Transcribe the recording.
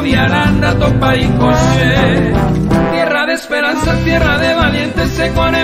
viaranda, topa y coche. Tierra de esperanza, tierra de valientes, se con